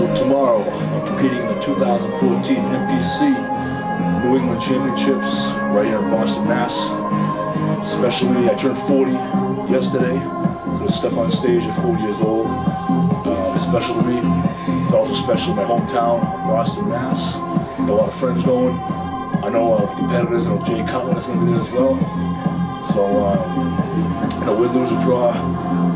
So tomorrow, I'm competing in the 2014 NPC New England Championships right here in Boston, Mass. Especially, I turned 40 yesterday, so to step on stage at 40 years old uh, is special to me. It's also special in my hometown, Boston, Mass. Got a lot of friends going. I know of competitors, I know Jay Cutler is going to be there as well. So, um, you know, win, lose, or draw.